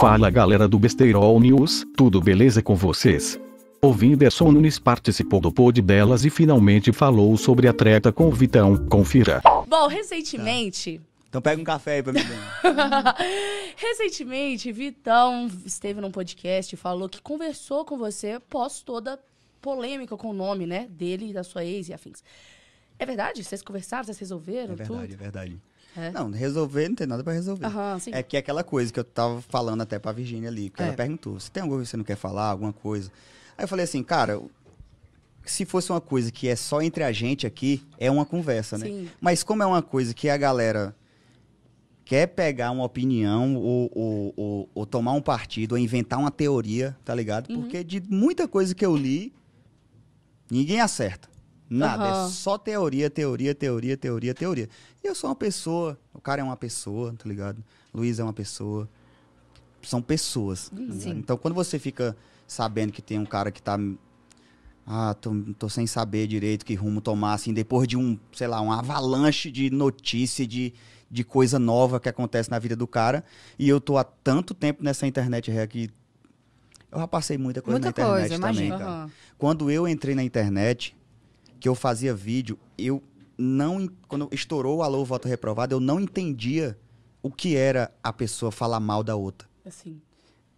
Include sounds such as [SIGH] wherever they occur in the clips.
Fala galera do Besteirol News, tudo beleza com vocês? O Whindersson Nunes participou do pod delas e finalmente falou sobre a treta com o Vitão, confira. Bom, recentemente. Então pega um café aí pra mim. [LAUGHS] recentemente, Vitão esteve num podcast e falou que conversou com você após toda polêmica com o nome, né? Dele e da sua ex e afins. É verdade? Vocês conversaram, vocês resolveram? É verdade, tudo? é verdade. É. Não, resolver não tem nada pra resolver. Aham. É que é aquela coisa que eu tava falando até pra Virgínia ali, que É. ela perguntou, se tem alguma coisa que você não quer falar, alguma coisa. Aí eu falei assim, cara, se fosse uma coisa que é só entre a gente aqui, é uma conversa, né? Sim. Mas como é uma coisa que a galera quer pegar uma opinião ou, ou, ou- ou tomar um partido ou inventar uma teoria, tá ligado? Uhum. Porque de muita coisa que eu li, ninguém acerta. Nada, Aham. é só teoria, teoria, teoria, teoria, teoria. E eu sou uma pessoa, o cara é uma pessoa, tá ligado? Luiz é uma pessoa. São pessoas. tá. Então quando você fica sabendo que tem um cara que tá ah, tô, tô sem saber direito que rumo tomar, assim, depois de um, sei lá, uma avalanche de notícia, de, de coisa nova que acontece na vida do cara. E eu tô há tanto tempo nessa internet ré, que eu já passei muita coisa Muita na internet coisa, também, imagino. cara. Aham. Quando eu entrei na internet, que eu fazia vídeo, eu não. Quando estourou o Alô Voto Reprovado, eu não entendia o que era a pessoa falar mal da outra Assim.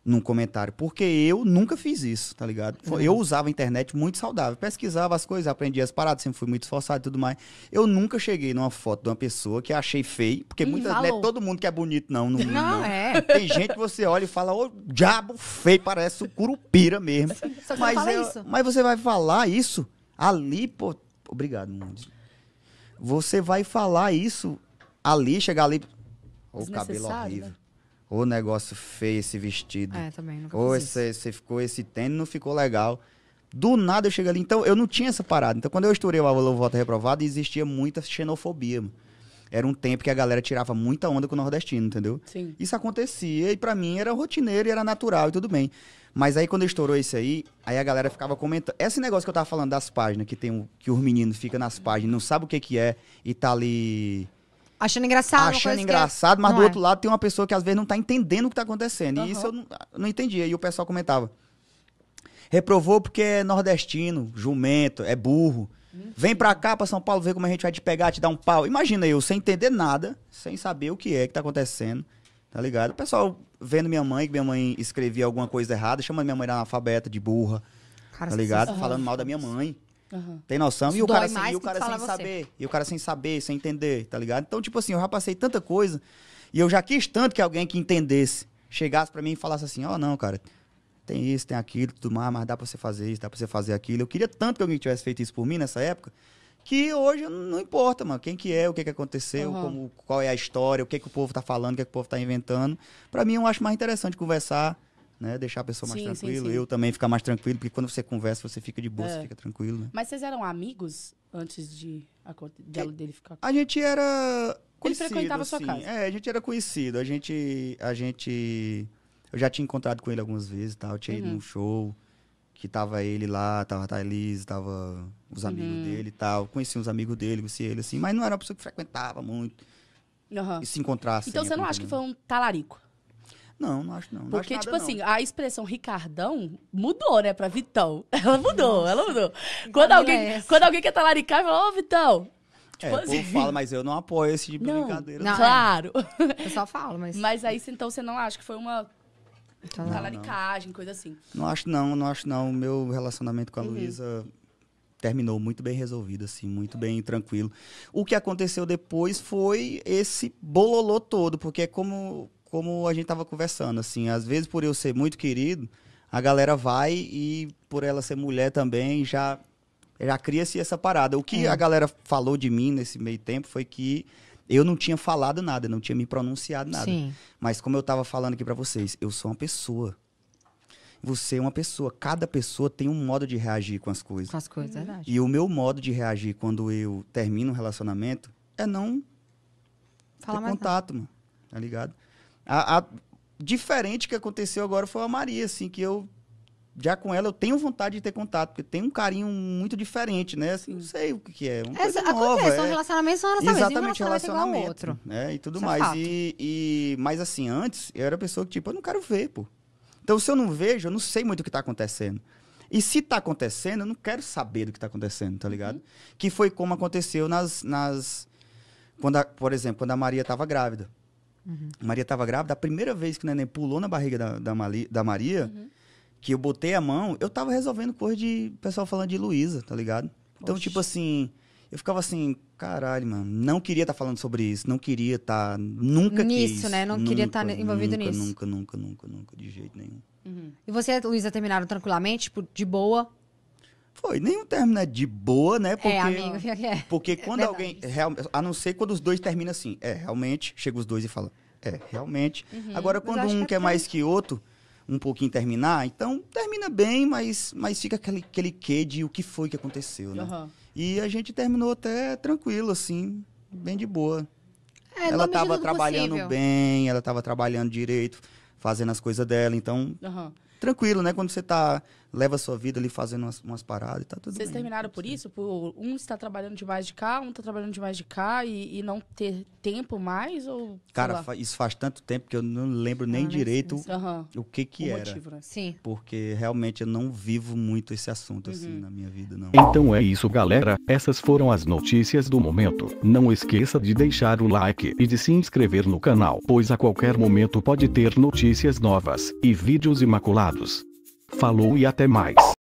num comentário. Porque eu nunca fiz isso, tá ligado? Uhum. Eu usava a internet muito saudável. Pesquisava as coisas, aprendia as paradas, sempre fui muito esforçado e tudo mais. Eu nunca cheguei numa foto de uma pessoa que achei feio, porque muitas, não é todo mundo que é bonito, não. no [LAUGHS] mundo, Não, é. Tem gente que você olha e fala, ô, diabo feio, parece o curupira mesmo. Só que mas, fala eu- isso. mas você vai falar isso ali, pô. Obrigado, Mundo. Você vai falar isso ali, chegar ali. Ô, cabelo Desnecessário, horrível. né? Ô, negócio feio esse vestido. É, também, nunca isso. esse, esse ficou esse tênis não ficou legal. Do nada eu chego ali. Então, eu não tinha essa parada. Então, quando eu estourei o Alô Voto Reprovado, existia muita xenofobia. mano. Era um tempo que a galera tirava muita onda com o nordestino, entendeu? Sim. Isso acontecia e pra mim era rotineiro e era natural e tudo bem. Mas aí quando estourou isso aí, aí a galera ficava comentando. Esse negócio que eu tava falando das páginas, que tem um, que os meninos ficam nas páginas, não sabe o que que é e tá ali Achando engraçado. achando que engraçado, mas não do é. outro lado tem uma pessoa que às vezes não tá entendendo o que tá acontecendo. Aham. E isso eu não, não entendia. E o pessoal comentava. Reprovou porque é nordestino, jumento, é burro. Vem pra cá, pra São Paulo, ver como a gente vai te pegar, te dar um pau. Imagina eu, sem entender nada, sem saber o que é que tá acontecendo, tá ligado? O pessoal vendo minha mãe, que minha mãe escrevia alguma coisa errada, chamando minha mãe de analfabeta, de burra, Cara, tá ligado? Aham. Falando mal da minha mãe. Aham. Tem noção? Isso E o cara, sem, e o cara sem você. saber. E o cara sem saber, sem entender, tá ligado? Então, tipo assim, eu já passei tanta coisa. E eu já quis tanto que alguém que entendesse chegasse pra mim e falasse assim: ó, não, cara, tem isso, tem aquilo, tudo mais, mas dá pra você fazer isso, dá pra você fazer aquilo. Eu queria tanto que alguém tivesse feito isso por mim nessa época. Que hoje não importa, mano, quem que é, o que que aconteceu, Aham. como, qual é a história, o que que o povo tá falando, o que que o povo tá inventando. Pra mim, eu acho mais interessante conversar, né? Deixar a pessoa mais Sim, sim, tranquila, sim. eu também ficar mais tranquilo, porque quando você conversa, você fica de boa, É. você fica tranquilo, né? Mas vocês eram amigos antes de, de ela- dele ficar A gente era conhecido, frequentava a sua assim. casa. É, a gente era conhecido. A gente, a gente, eu já tinha encontrado com ele algumas vezes, tal. Eu tinha ido Uhum. num show que tava ele lá, tava a Thaís, tava os amigos Uhum. dele e tal. Conheci uns amigos dele, conheci ele assim, mas não era uma pessoa que frequentava muito Aham. e se encontrasse. Então você não acha que foi um talarico? Não, não acho não. não Porque, acho tipo nada, assim, não. a expressão Ricardão mudou, né, pra Vitão. [LAUGHS] Ela mudou, ela mudou. Quando alguém, é quando alguém quer talaricar, fala, ô, Vitão. É, tipo o povo assim. fala, mas eu não apoio esse tipo de Não, brincadeira. Não, é. claro. O pessoal fala, mas. Mas aí, então, você não acha que foi uma Então, não. talaricagem, coisa assim. Não acho não, não acho não. O meu relacionamento com a Uhum. Luísa terminou muito bem resolvido, assim, muito bem tranquilo. O que aconteceu depois foi esse bololô todo, porque é como, como a gente tava conversando, assim, às vezes por eu ser muito querido, a galera vai e por ela ser mulher também já já cria-se essa parada. O que É. a galera falou de mim nesse meio tempo foi que eu não tinha falado nada, não tinha me pronunciado nada. Sim. Mas como eu tava falando aqui pra vocês, eu sou uma pessoa. Você é uma pessoa. Cada pessoa tem um modo de reagir com as coisas. Com as coisas, verdade. E o meu modo de reagir quando eu termino um relacionamento é não Fala ter mais contato, mano. Tá ligado? A, a- diferente que aconteceu agora foi a Maria, assim, que eu já com ela eu tenho vontade de ter contato, porque tem um carinho muito diferente, né? Assim, não sei o que, que é. Uma É, coisa acontece, nova, são é. relacionamentos, são relacionamentos. Exatamente, Nenhum relacionamento é relacionamento. outro. Né? E tudo Isso é mais. fato. E, e- mas assim, antes eu era pessoa que, tipo, eu não quero ver, pô. Então, se eu não vejo, eu não sei muito o que tá acontecendo. E se tá acontecendo, eu não quero saber do que tá acontecendo, tá ligado? Que foi como aconteceu nas. nas quando a- por exemplo, quando a Maria tava grávida. A Maria tava grávida, a primeira vez que o neném pulou na barriga da, da, Mali- da Maria, que eu botei a mão, eu tava resolvendo coisa de pessoal falando de Luísa, tá ligado? Então, tipo assim, eu ficava assim, caralho, mano, não queria estar falando sobre isso, não queria estar, nunca Nisso, quis. né? Não queria tá nunca, envolvido nunca, nisso. Nunca, nunca, nunca, nunca, de jeito nenhum. E você e a Luísa terminaram tranquilamente, tipo, de boa? Foi, nenhum término é de boa, né? Porque, [LAUGHS] É, amigo. É. Porque quando verdade. alguém, real- a não ser quando os dois terminam assim, é, realmente, chega os dois e fala, é, realmente. Agora, Uhum. Mas quando um é quer mais que outro, um pouquinho terminar, então termina bem, mas, mas fica aquele, aquele quê de o que foi que aconteceu, né? Aham. E a gente terminou até tranquilo, assim, bem de boa. É, ela na medida tava do trabalhando possível. bem, ela tava trabalhando direito, fazendo as coisas dela, então, Aham. tranquilo, né? Quando você tá, leva a sua vida ali fazendo umas, umas paradas e tá tudo Vocês bem. terminaram por isso? Por um está trabalhando demais de cá, um está trabalhando demais de cá e, e não ter tempo mais? Ou, Cara, fa- isso faz tanto tempo que eu não lembro nem Ah, direito sei. Aham. o que que o era. motivo, né? Sim. Porque realmente eu não vivo muito esse assunto Uhum. assim na minha vida, não. Então é isso, galera. Essas foram as notícias do momento. Não esqueça de deixar o like e de se inscrever no canal, pois a qualquer momento pode ter notícias novas e vídeos imaculados. Falou e até mais.